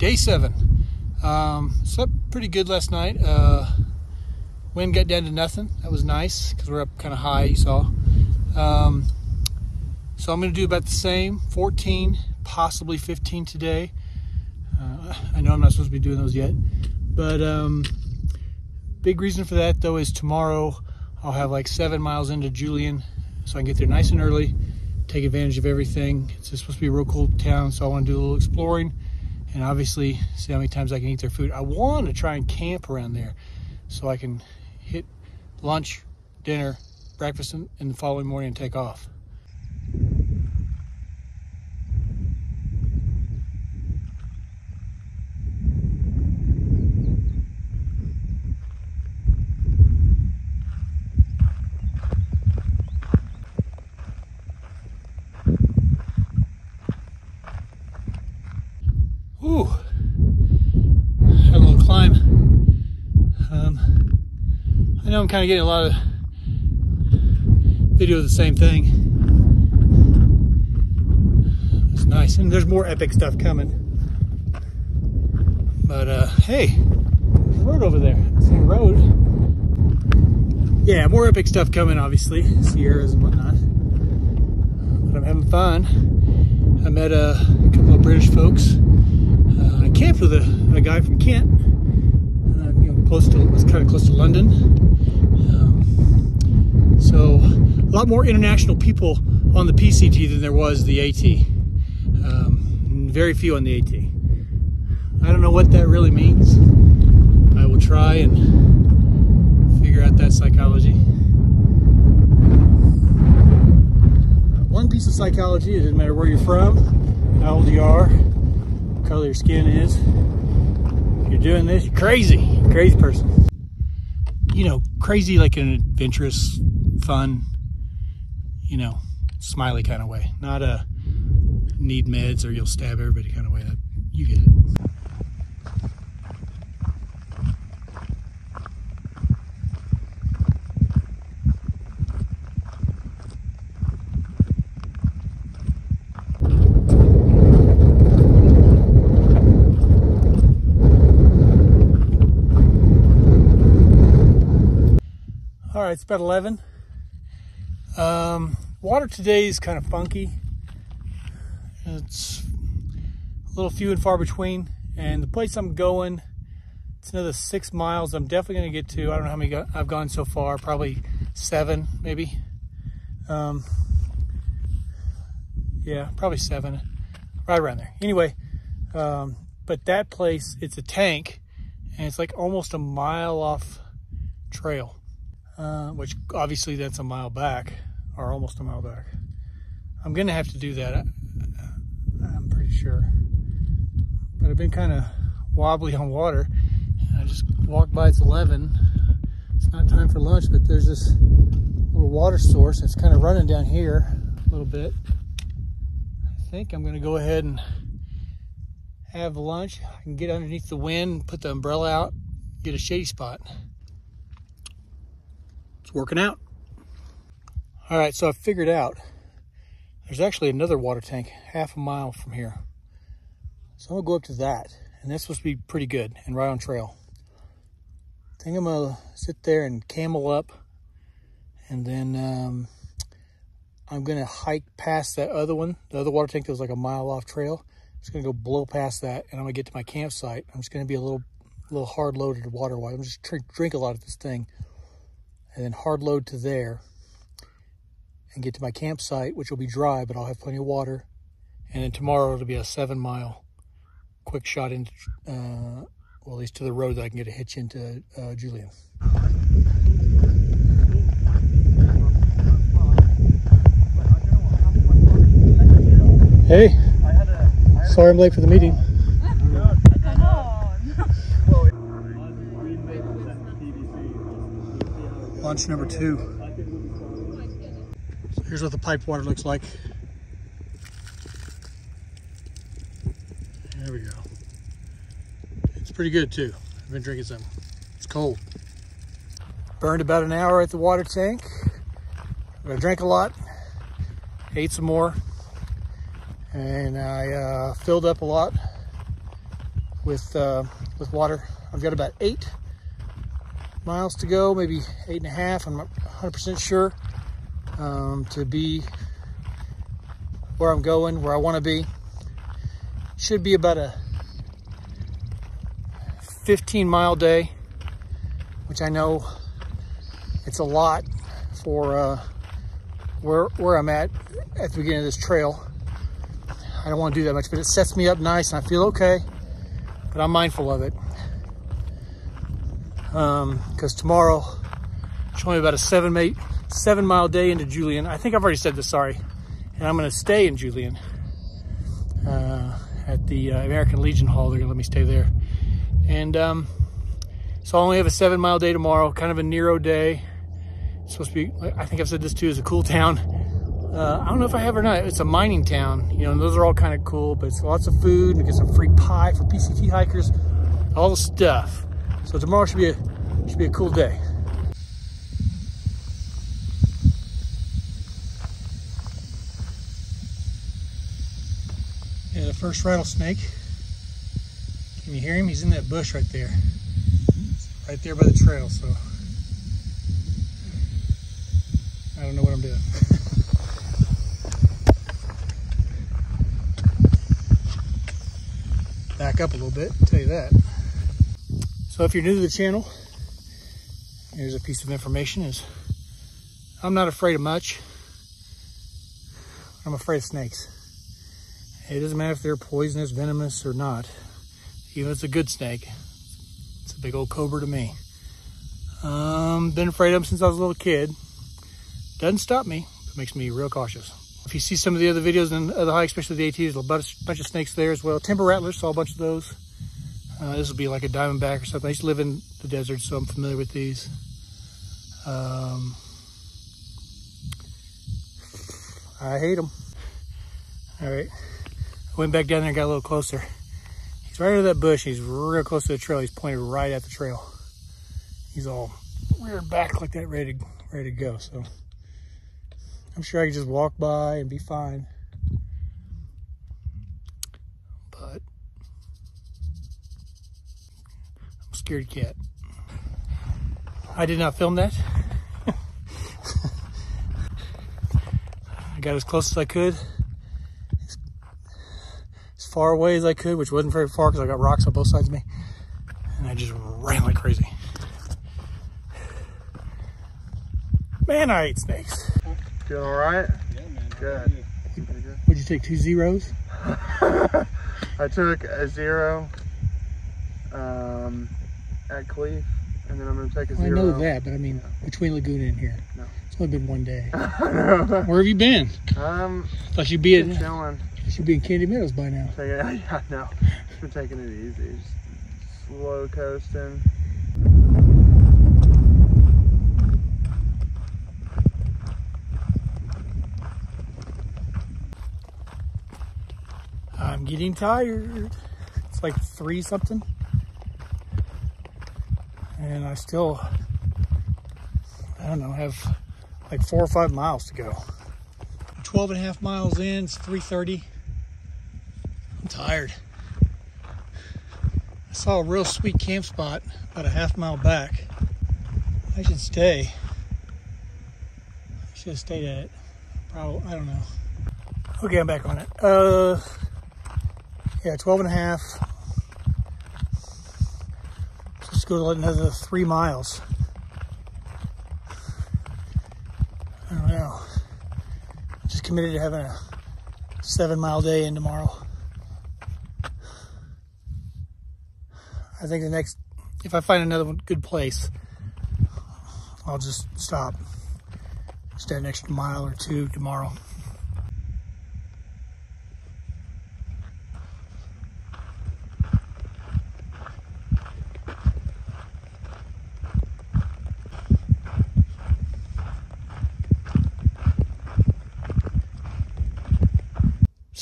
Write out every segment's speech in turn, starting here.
day seven. Um, slept pretty good last night. Uh, wind got down to nothing. That was nice because we're up kind of high, you saw. Um, so I'm going to do about the same 14, possibly 15 today. Uh, I know I'm not supposed to be doing those yet, but um, big reason for that though is tomorrow I'll have like seven miles into Julian, so I can get there nice and early, take advantage of everything. It's supposed to be a real cool town, so I want to do a little exploring and obviously see how many times I can eat their food. I want to try and camp around there so I can hit lunch, dinner, breakfast, and the following morning and take off. Ooh, had a little climb. Um, I know I'm kind of getting a lot of video of the same thing. It's nice, and there's more epic stuff coming. But uh, hey, there's a road over there. A road. Yeah, more epic stuff coming, obviously, Sierras and whatnot. But I'm having fun. I met a couple of British folks. Uh, I camped with a, a guy from Kent, uh, you know, close to, it's kind of close to London. So a lot more international people on the PCT than there was the AT. Um, very few on the AT. I don't know what that really means. I will try and figure out that psychology. One piece of psychology, it doesn't matter where you're from, how old you are, color your skin is. If you're doing this, you're crazy. Crazy person. You know, crazy like an adventurous, fun, you know, smiley kind of way. Not a need meds or you'll stab everybody kind of way. That you get it. All right, it's about 11. Um, water today is kind of funky. It's a little few and far between. And the place I'm going, it's another six miles. I'm definitely going to get to, I don't know how many I've gone so far, probably seven, maybe. Um, yeah, probably seven, right around there. Anyway, um, but that place, it's a tank, and it's like almost a mile off trail. Uh, which obviously that's a mile back or almost a mile back. I'm gonna have to do that. Uh, uh, I, am pretty sure. But I've been kind of wobbly on water. I just walked by. It's 11. It's not time for lunch, but there's this little water source. It's kind of running down here a little bit. I think I'm gonna go ahead and have lunch. I can get underneath the wind, put the umbrella out, get a shady spot. It's working out. All right, so I figured out there's actually another water tank half a mile from here. So I'm gonna go up to that, and that's supposed to be pretty good and right on trail. I think I'm gonna sit there and camel up, and then um, I'm gonna hike past that other one, the other water tank that was like a mile off trail. I'm just gonna go blow past that, and I'm gonna get to my campsite. I'm just gonna be a little, little hard loaded water wise. I'm just drink, drink a lot of this thing and then hard load to there and get to my campsite, which will be dry, but I'll have plenty of water. And then tomorrow it'll be a seven mile quick shot into, uh, well, at least to the road that I can get a hitch into uh, Julian. Hey, sorry I'm late for the meeting. Lunch number two. Here's what the pipe water looks like. There we go. It's pretty good too. I've been drinking some. It's cold. Burned about an hour at the water tank. I drank a lot, ate some more, and I uh, filled up a lot. with uh, with water. I've got about eight miles to go, maybe eight and a half. I'm not 100% sure um, to be where I'm going, where I want to be. Should be about a 15 mile day, which I know it's a lot for uh, where, where I'm at at the beginning of this trail. I don't want to do that much, but it sets me up nice and I feel okay, but I'm mindful of it. Because um, tomorrow, it's only about a seven, eight, seven mile day into Julian. I think I've already said this, sorry. And I'm gonna stay in Julian uh, at the uh, American Legion Hall. They're gonna let me stay there. And um, so I only have a seven mile day tomorrow, kind of a Nero day. It's supposed to be, I think I've said this too, is a cool town. Uh, I don't know if I have or not. It's a mining town, you know, and those are all kind of cool, but it's lots of food and get some free pie for PCT hikers, all the stuff. So tomorrow should be a, should be a cool day. Yeah, the first rattlesnake. Can you hear him? He's in that bush right there. Right there by the trail, so I don't know what I'm doing. Back up a little bit, tell you that. So if you're new to the channel, here's a piece of information is I'm not afraid of much. I'm afraid of snakes. It doesn't matter if they're poisonous, venomous, or not. Even if it's a good snake. It's a big old cobra to me. Um, been afraid of them since I was a little kid. Doesn't stop me. It makes me real cautious. If you see some of the other videos in the hike, especially the AT, there's a bunch, bunch of snakes there as well. Timber rattlers, saw a bunch of those. Uh, this will be like a diamondback or something. I used to live in the desert, so I'm familiar with these. Um, I hate them. All right. Went back down there and got a little closer. He's right under that bush. He's real close to the trail. He's pointed right at the trail. He's all reared back like that, ready to, ready to go. So I'm sure I could just walk by and be fine. But I'm scared cat. I did not film that. I got as close as I could, far away as I could, which wasn't very far because I got rocks on both sides of me. And I just ran like crazy. Man, I hate snakes. Doing all right? Yeah, man. Good. Would you take two zeros? I took a zero um, at Cleef, and then I'm going to take a I zero. I know that, but I mean, between Laguna and here. No. It's only been one day. no. Where have you been? Um, Thought you'd be in, chilling. You'd be in Kennedy Meadows by now. Taking, yeah, no. Just been taking it easy. Just slow coasting. I'm getting tired. It's like three something. And I still, I don't know, have like four or five miles to go. 12 and a half miles in, it's 3.30. I'm tired. I saw a real sweet camp spot about a half mile back. I should stay. I should have stayed at it. Probably, I don't know. Okay, I'm back on it. Uh, yeah, 12 and a half. Just go to another three miles. I don't know. Just committed to having a seven mile day in tomorrow. I think the next, if I find another one, good place, I'll just stop. Add an extra mile or two tomorrow.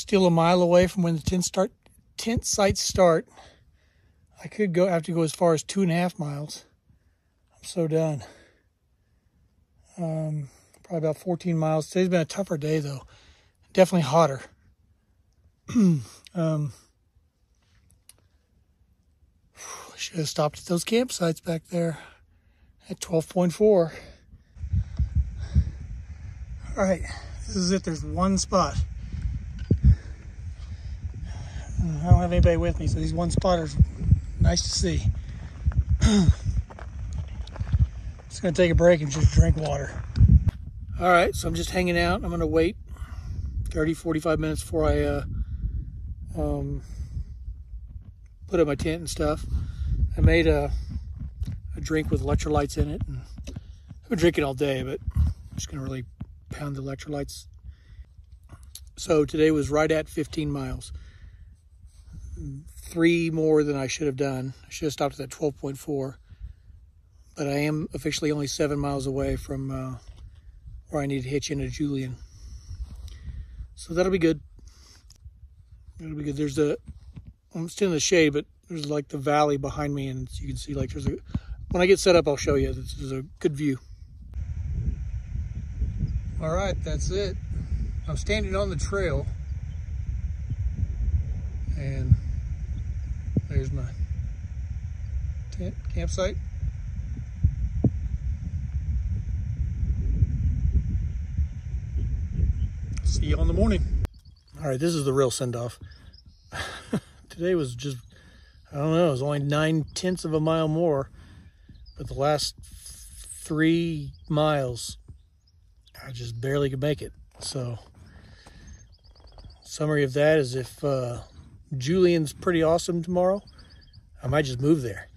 still a mile away from when the tent start tent sites start. I could go have to go as far as two and a half miles. I'm so done. Um, probably about 14 miles. Today's been a tougher day though. Definitely hotter. um, Should have stopped at those campsites back there at 12.4. All right, this is it. There's one spot. I don't have anybody with me, so these one spotters, nice to see. just gonna take a break and just drink water. All right, so I'm just hanging out. I'm gonna wait 30, 45 minutes before I uh, um, put up my tent and stuff. I made a, a drink with electrolytes in it. And I've been drinking all day, but I'm just gonna really pound the electrolytes. So today was right at 15 miles. Three more than I should have done. I should have stopped at that 12.4. But I am officially only seven miles away from uh, where I need to hitch into Julian. So that'll be good. That'll be good. There's a, I'm still in the shade, but there's like the valley behind me, and you can see like there's a. When I get set up, I'll show you. This is a good view. All right, that's it. I'm standing on the trail, and there's my tent campsite. See you in the morning. All right, this is the real send off. Today was just, I don't know, it was only nine tenths of a mile more, but the last three miles, I just barely could make it. So, summary of that is if uh, Julian's pretty awesome tomorrow, I might just move there.